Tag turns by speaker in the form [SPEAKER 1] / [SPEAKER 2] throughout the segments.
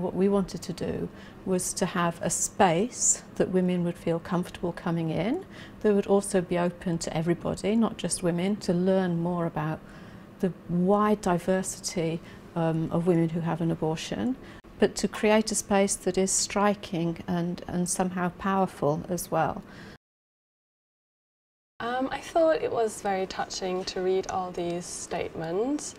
[SPEAKER 1] What we wanted to do was to have a space that women would feel comfortable coming in, that would also be open to everybody, not just women, to learn more about the wide diversity um, of women who have an abortion, but to create a space that is striking and, and somehow powerful as well.
[SPEAKER 2] Um, I thought it was very touching to read all these statements,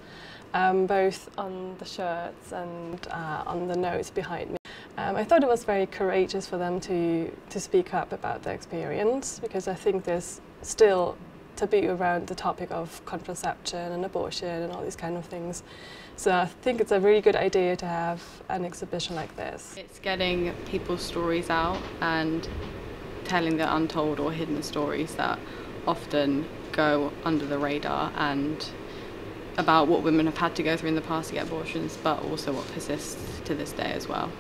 [SPEAKER 2] um, both on the shirts and uh, on the notes behind me. Um, I thought it was very courageous for them to, to speak up about their experience because I think there's still taboo around the topic of contraception and abortion and all these kind of things. So I think it's a really good idea to have an exhibition like this.
[SPEAKER 3] It's getting people's stories out and telling the untold or hidden stories that often go under the radar and about what women have had to go through in the past to get abortions, but also what persists to this day as well.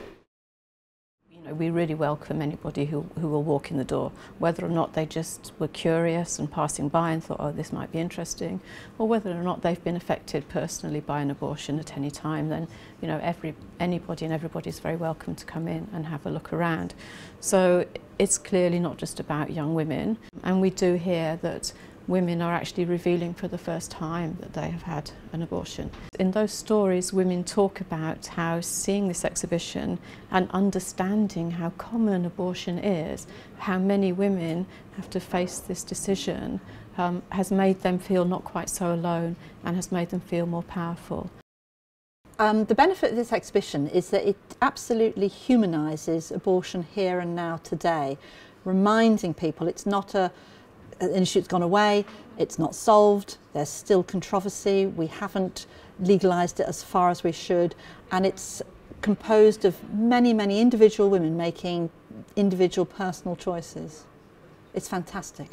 [SPEAKER 1] You know, we really welcome anybody who, who will walk in the door, whether or not they just were curious and passing by and thought, oh, this might be interesting, or whether or not they've been affected personally by an abortion at any time, then, you know, every, anybody and everybody is very welcome to come in and have a look around. So it's clearly not just about young women, and we do hear that women are actually revealing for the first time that they have had an abortion. In those stories, women talk about how seeing this exhibition and understanding how common abortion is, how many women have to face this decision, um, has made them feel not quite so alone and has made them feel more powerful.
[SPEAKER 4] Um, the benefit of this exhibition is that it absolutely humanises abortion here and now today, reminding people it's not a an issue that's gone away, it's not solved, there's still controversy, we haven't legalised it as far as we should, and it's composed of many, many individual women making individual personal choices. It's fantastic.